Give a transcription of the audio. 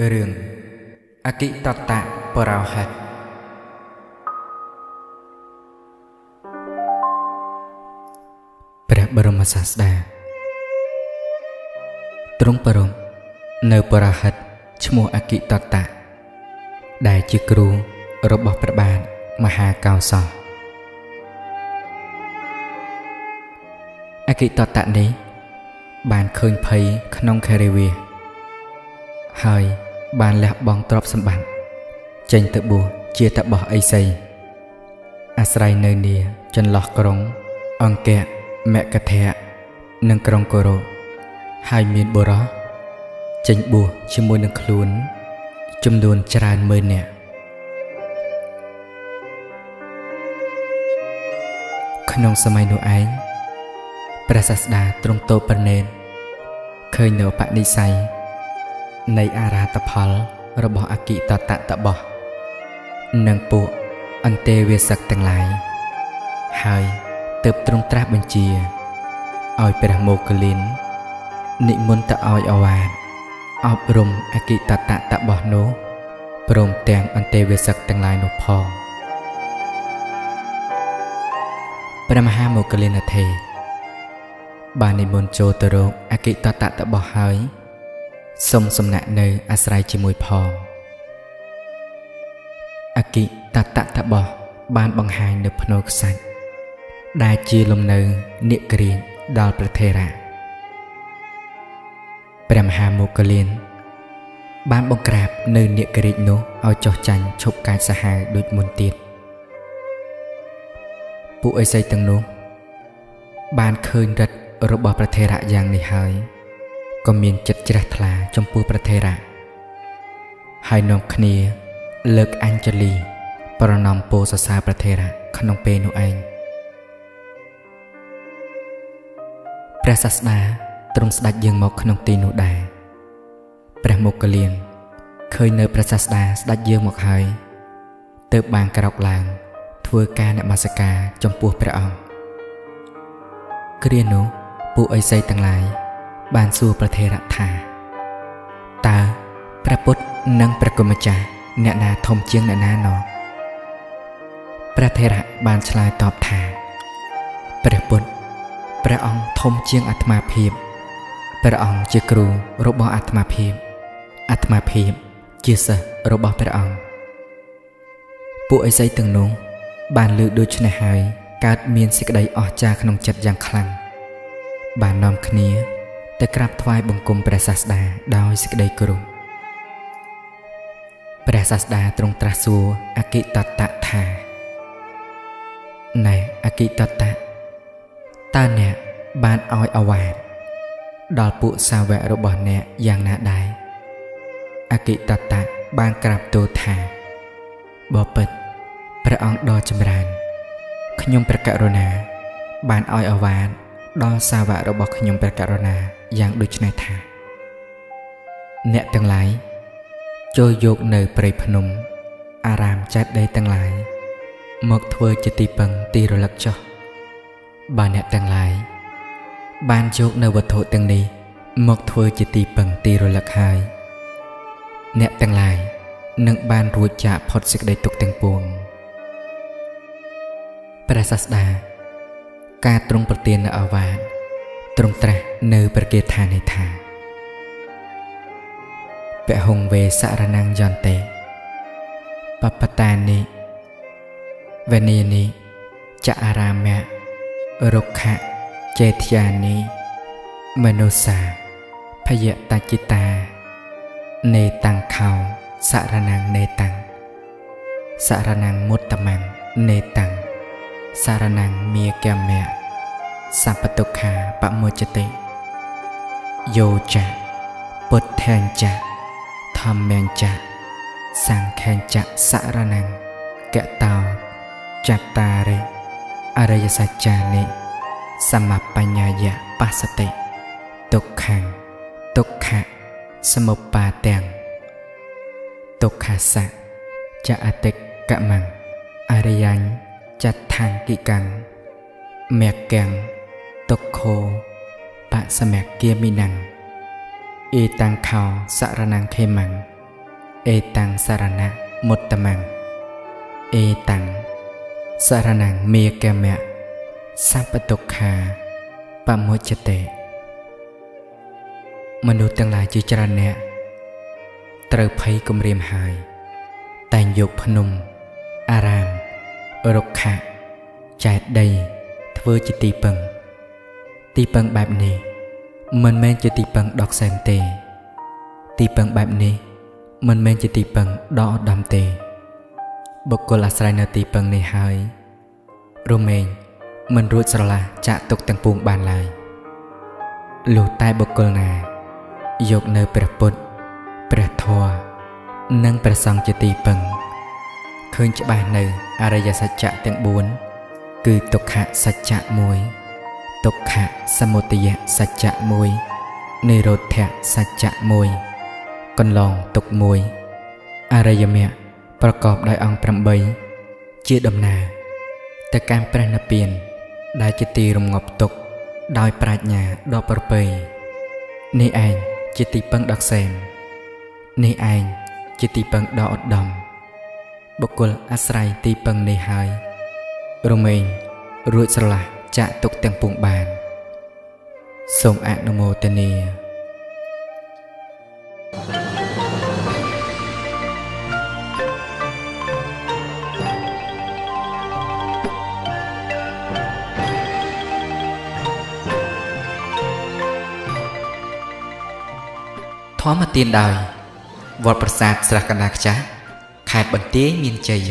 រឿងអគិតតៈបរោហិតព្រះបរមសាស្តាទ្រង់បរមនៅបរោហិតឈ្មោះអគិតតៈដែលជាគ្រូរបស់ព្រះបាទមហាកោសលអគិតតៈនេះបានឃើញភ័យក្នុងខេរិវា ហើយបានលះបង់ទ្រព្យសម្បត្តិចេញទៅបួសជាតបោះអីសីអាស្រ័យនៅនីចន្លោះក្រុង អង្គៈមកធៈនិងក្រុងកូរ៉ូហើយមានបុរសចេញបួសជាមួយនឹងខ្លួនចំនួនច្រើនម៉ឺននាក់ក្នុងសម័យនោះឯងព្រះសាស្តាទ្រង់តូបប្រណេនឃើញនៅបនិស័យ នៃអារាធផលរបស់អគិតតតបោះនិងពួកអន្តេវាសឹកទាំងឡាយហើយទើបទ្រង់ត្រាស់បញ្ជាឲ្យព្រះមោគលាននិមន្តទៅឲ្យអវាទអប់រំអគិតតតបោះនោះព្រមទាំងអន្តេវាសឹកទាំងឡាយនោះផងព្រះមហាមោគលានធេបាននិមន្តចូលទៅរកអគិតតតបោះហើយ សូមសំណាក់នៅអាស្រ័យជាមួយផងអគិតតតបោះបានបង្ហាញនៅភ្នូខ្សាច់ដែលជាលំនៅនិក្រៀងដល់ព្រះថេរៈព្រះមហាមោគលាន បានបង្ក្រាបនៅនិក្រិចនោះឲ្យចុះចាញ់ឈប់កាចសាហាវដូចមុនទៀតពួកអេសីទាំងនោះ បានឃើញរិទ្ធរបស់ព្រះថេរៈយ៉ាងនេះហើយក៏មានចិត្ត ជ្រះថ្លាចំពោះព្រះថេរៈហើយនាំគ្នា លើកអញ្ជលី ប្រណម្យពោសរសើរព្រះថេរៈក្នុងពេលនោះឯងព្រះសាស្តាទ្រង់ស្ដេចយើងមកក្នុងទីនោះដែរព្រះមុគលានឃើញនៅព្រះសាស្តាស្ដេចយើងមកហើយទើបបានក្រោកឡើង ធ្វើការនមស្ការចំពោះព្រះអង្គគ្រានោះពួកអិសីទាំងឡាយ បានសួរព្រះថេរៈថាតើព្រះពុទ្ធនិងព្រះគុណម្ចាស់អ្នកណាធំជាងអ្នកណាណោះព្រះថេរៈបានឆ្លើយតបថាព្រះពុទ្ធព្រះអង្គធំជាងអាត្មាភាពព្រះអង្គជាគ្រូរបស់អាត្មាភាពអាត្មាភាពជាសិស្សរបស់ព្រះអង្គពួកអិសីទាំងនោះបានលើកដូច្នេះហើយកើតមានសេចក្តីអស្ចារ្យក្នុងចិត្តយ៉ាងខ្លាំងបាននាំគ្នា ទៅក្រាបថ្វាយបង្គំព្រះសាស្តាដោយសេចក្តីគោរពព្រះសាស្តាទ្រង់ត្រាស់សួរអគិតតៈថាណែអគិតតៈតើអ្នកបានឲ្យអវាទដល់ពួកសាវករបស់អ្នកយ៉ាងណាដែរអគិតតៈបានក្រាបទូលថាបបិទ្ធព្រះអង្គដ៏ចម្រើនខ្ញុំព្រះករុណា បានឲ្យអវាទដល់សាវករបស់ខ្ញុំព្រះករុណា យ៉ាងដូចនេះថា អ្នកទាំងឡាយចូលយកនៅព្រៃភ្នំ អារាមចាត់ដីទាំងឡាយមកធ្វើជាទីពឹងទីរលឹកចុះបើអ្នកទាំងឡាយបានយកនៅវត្ថុទាំងនេះ មកធ្វើជាទីពឹងទីរលឹកហើយ អ្នកទាំងឡាយនឹងបានរួចចាកផុតសេចក្តីទុក្ខទាំងពួងព្រះសាស្តាការទ្រង់ប្រទាននៅអាវាទ ទ្រង់ត្រាស់នៅប្រគាថានេះថាពហុងវេសរណង្យន្តេបបតានិវេនីនិចអារាមៈរុក្ខចេធ្យានិមនុស្សាភយតจิតានេតាំងខោសរណង្នេតាំងសរណង្មុតតមੰនេតាំងសារណង្មាកមៈ សពតុខាបមុជតិយោចាពុទ្ធាញ្ចៈធម្មញ្ចៈសង្ឃញ្ចៈសារណង្កតោចតារិអរិយសច្ចានិសមបញ្ញយៈបស្សតិទុក្ខំទុក្ខៈសមុបាទាំងទុក្ខសៈចអតិកមੰអរិយញ្ញចដ្ឋាង្គិកੰមគ្គੰ ទុក្ខោបសមគ្គាមិណੰអេតាំងខោសរណង្ខេមੰអេតាំងសារណៈមុតតមੰអេតាំងសារណងមេកមៈសัพពទុក្ខាបមុចតេមនុស្សទាំងឡាយជាច្រើនអ្នកត្រូវភ័យគំរាមហើយតែងយកភ្នំ អារាមរុក្ខៈចែកដីធ្វើជាទីពឹង ទីពឹងបែបនេះមិនមែនជាទីពឹងដកសែនទេ ទីពឹងបែបនេះមិនមែនជាទីពឹងដ៏ឧត្តមទេ បុគ្គលអាស្រ័យនៅទីពឹងនេះហើយរមែងមិនរួចស្រឡះចាក់ទុកទាំងពួងបានឡើយលុះតែបុគ្គលណា យកនៅព្រះពុទ្ធព្រះធម៌និងព្រះសង្ឃជាទីពឹងឃើញច្បាស់នៅអរិយសច្ចៈទាំង4គឺទុក្ខសច្ចៈ1 ទុក្ខសមុទយសច្ចៈ1និរោធសច្ចៈ1កន្លងទុក1អរិយមគ្គប្រកបដោយអង្គ8ជាដំណើរទៅកាន់ព្រះនិព្វាន ដែលជាទីរំងាប់ទុកដោយប្រាជ្ញាដ៏ប្រពៃនេះឯងជាទីពឹងដ៏ខ្សែមនេះឯងជាទីពឹងដ៏ឧត្តមបុគ្គលអាស្រ័យទីពឹងនេះហើយរមែងរួចស្រឡះ ចាក់ទុកទាំងពុងបាន សូមអនុមោទនាធម្មទានដោយវត្តប្រាសាទស្រះកណ្ដាលខ្ចាស់ខេត្តបន្ទាយមានជ័យ